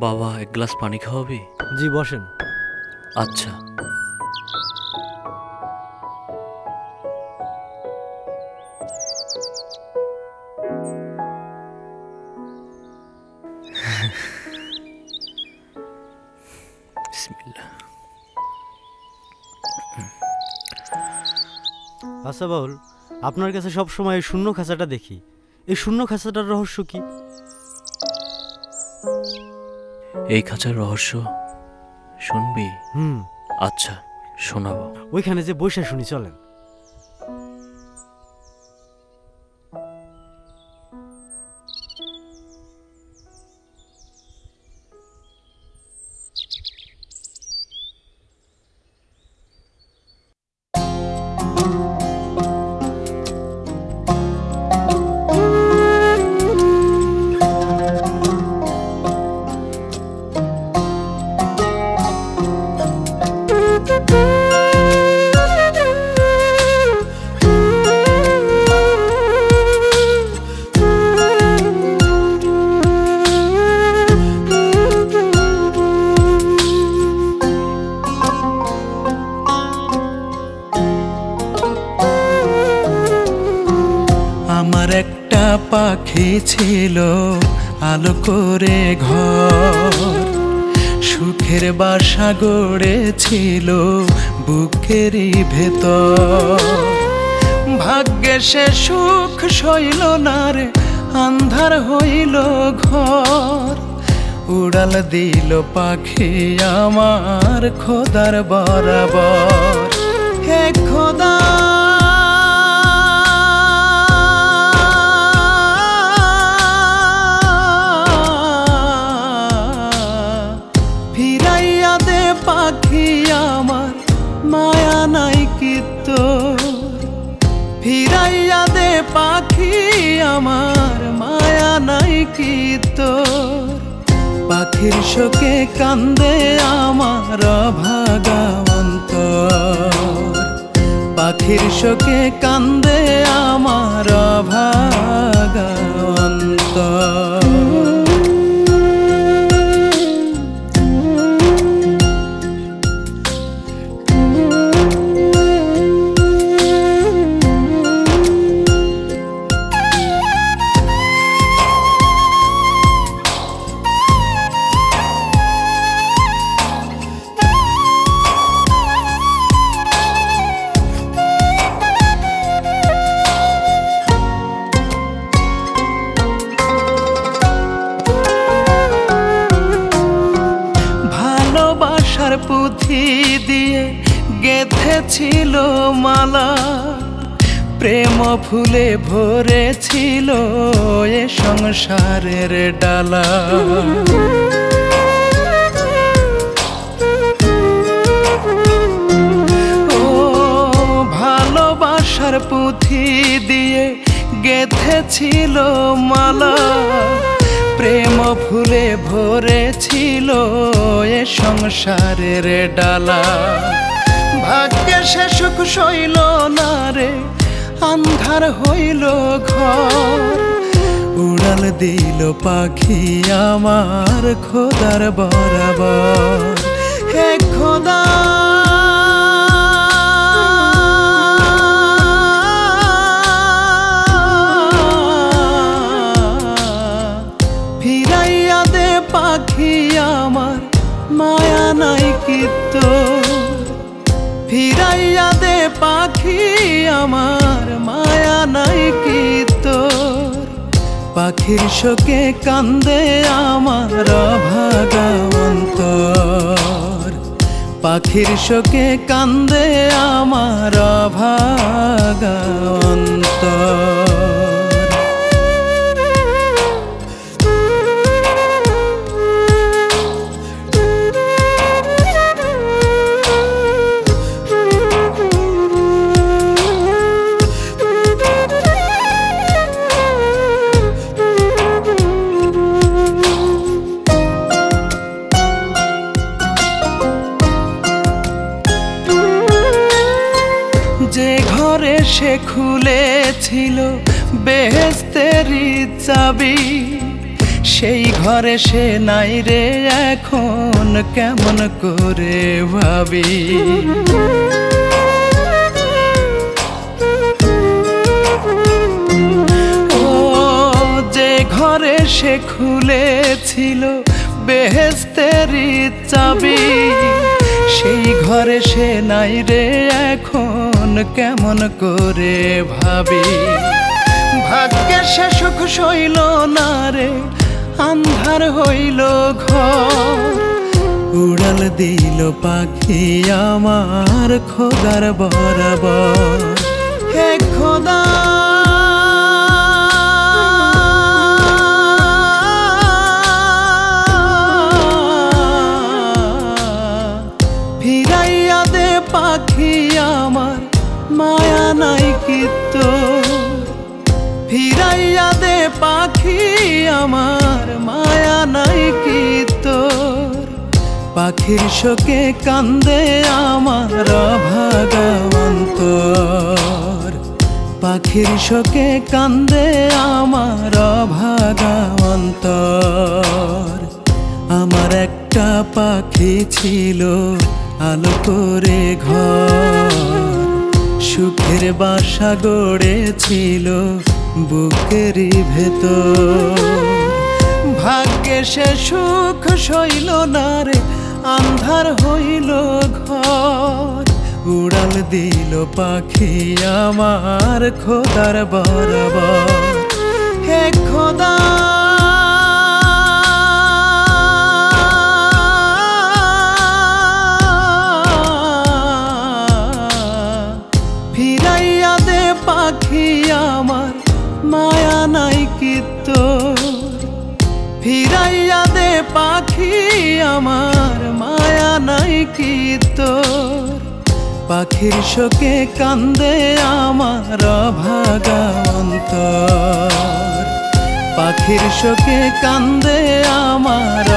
বাবা এক গ্লাস পানি খাওয়াবি? জি বসেন। আচ্ছা। আচ্ছা বাউল আপনার কাছে সবসময় এই শূন্য খাঁচাটা দেখি। এই শূন্য খাঁচাটার রহস্য কি? এই খাঁচার রহস্য শুনবি? হুম। আচ্ছা শোনাবো। ওইখানে যে বৈশা শুনি চলেন। একটা পাখি ছিল আলো করে ঘর। সুখের বাসা গড়েছিল বুকেরই ভেতর। ভাগ্যে সে সুখ সইল না রে, আন্ধার হইল ঘর। উড়াল দিল পাখি আমার খোদার বরাবর। হে খোদা কি তোর? পাখির শোকে কান্দে আমার ভাগাবন্ত পাখির শোকে কান্দে আমার ভাগাবন্ত ভালোবাসার পুঁথি দিয়ে গেঁথেছিল মালা। প্রেম ফুলে ভরেছিল এ সংসারের ডালা। ও ভালোবাসার পুঁথি দিয়ে গেঁথেছিল মালা। প্রেম ফুলে ভরেছিল সংসারের ডালা। ভাগ্যে সে সুখ সইল না রে আন্ধার হইল ঘর। উড়াল দিল পাখি আমার খোদার বরাবর। তোর ফিরাইয়া দে পাখি, আমার মায়া নাই কি তোর? পাখির শোকে কান্দে আমার ভাগাবন্তর পাখির শোকে কান্দে আমার ভাগাবন্তর ঘরে সে খুলেছিল বেহেস্তেরি চাবি, সেই ঘরে সে নাই রে এখন কেমন করে ভাবি। ও যে ঘরে সে খুলেছিল বেহেস্তেরি চাবি, সেই ঘরে সে নাই রে এখন কেমন করে ভাবি? ভাগ্যে সে সুখ সইল না রে, আন্ধার হইল ঘর। উড়াল দিল পাখি আমার খোদার বরাবর। কিত্ত ফিরাইয়া দে পাখি, আমার মায়া নাই কিত্তর পাখির শোকে কান্দে আমার ভাগাবন্তর পাখির শোকে কান্দে আমার ভাগাবন্তর আমার একটা পাখি ছিল আলো করে ঘর। সুখের বাসা গড়েছিল বুকেরই ভেতর। ভাগ্যে সে সুখ সইল না রে, আন্ধার হইল ঘর। উড়াল দিল পাখি আমার খোদার বরাবর। নাই কিত্তর ফিরাইয়া দে পাখি, আমার মায়া নাই কি পাখির শোকে কান্দে আমার ভাগান্তর পাখির শোকে কান্দে আমার